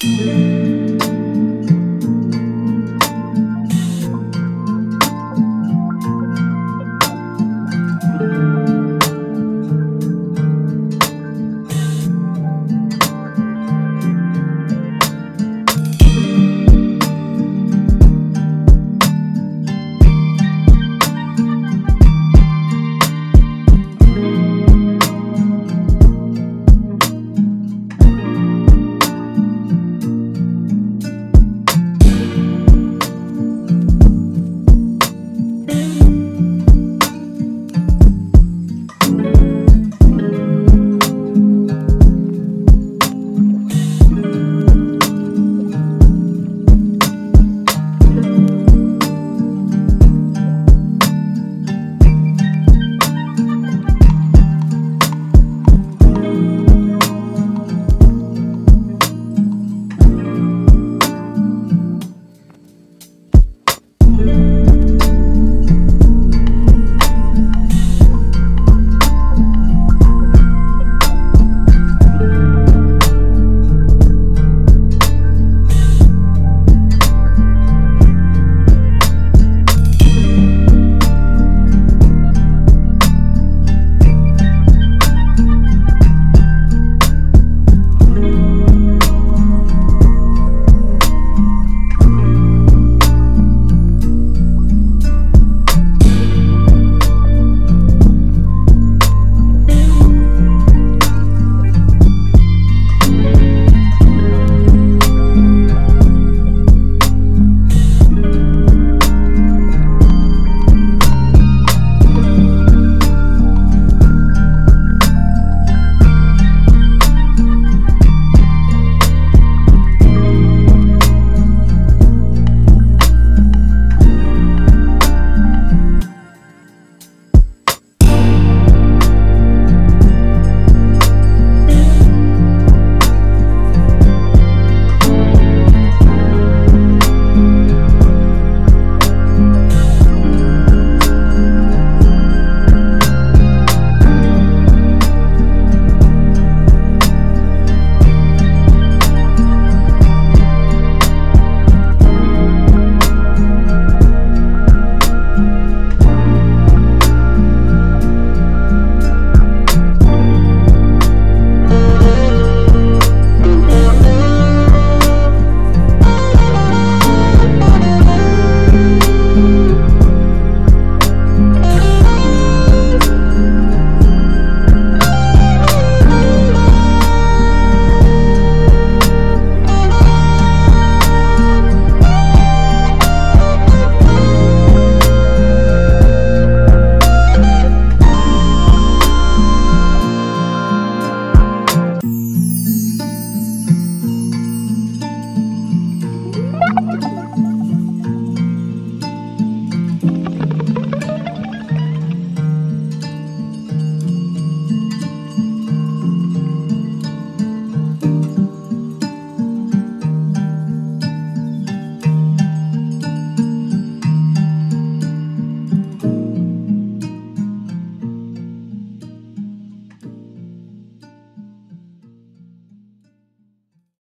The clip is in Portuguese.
Música